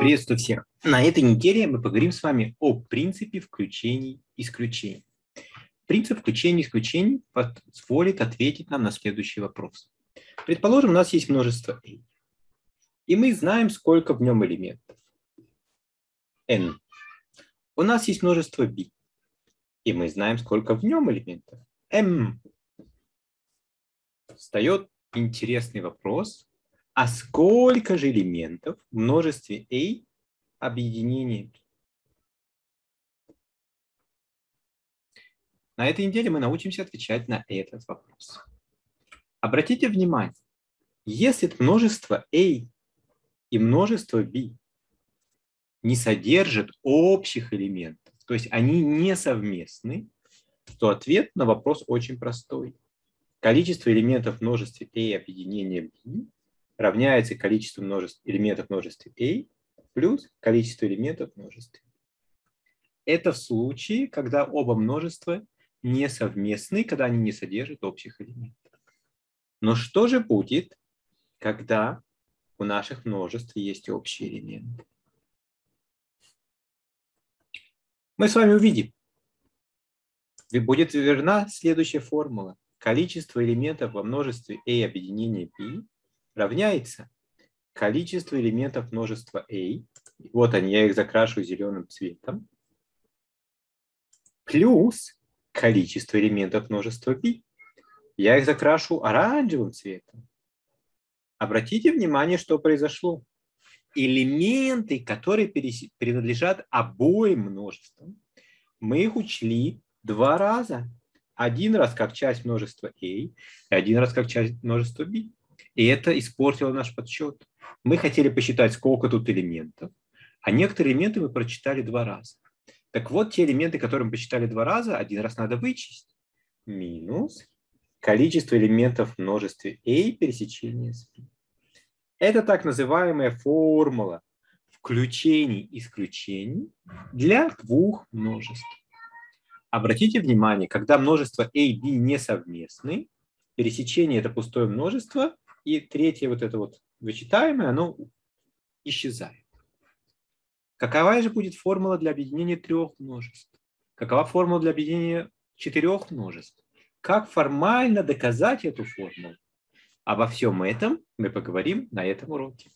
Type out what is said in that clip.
Приветствую всех. На этой неделе мы поговорим с вами о принципе включений и исключений. Принцип включений и исключений позволит ответить нам на следующий вопрос. Предположим, у нас есть множество A, и мы знаем, сколько в нем элементов. N. У нас есть множество B, и мы знаем, сколько в нем элементов. M. Встает интересный вопрос, а сколько же элементов в множестве A объединение На этой неделе мы научимся отвечать на этот вопрос. Обратите внимание, если множество A и множество B не содержат общих элементов, то есть они не совместны, то ответ на вопрос очень простой. Количество элементов в множестве A объединения B равняется количеству множеств, элементов в множестве A плюс количество элементов в множестве. Это в случае, когда оба множества не совместны, когда они не содержат общих элементов. Но что же будет, когда у наших множеств есть общие элементы? Мы с вами увидим. Будет верна следующая формула. Количество элементов во множестве A объединения B равняется количество элементов множества A. Вот они, я их закрашу зеленым цветом. Плюс количество элементов множества B. Я их закрашу оранжевым цветом. Обратите внимание, что произошло. Элементы, которые принадлежат обоим множествам, мы их учли два раза. Один раз как часть множества A, и один раз как часть множества B. И это испортило наш подсчет. Мы хотели посчитать, сколько тут элементов, а некоторые элементы мы прочитали два раза. Так вот, те элементы, которые мы посчитали два раза, один раз надо вычесть. Минус количество элементов в множестве A пересечения с B. Это так называемая формула включений-исключений для двух множеств. Обратите внимание, когда множество A и B не совместны, пересечение – это пустое множество, и третье вот это вот вычитаемое, оно исчезает. Какова же будет формула для объединения трех множеств? Какова формула для объединения четырех множеств? Как формально доказать эту формулу? Обо всем этом мы поговорим на этом уроке.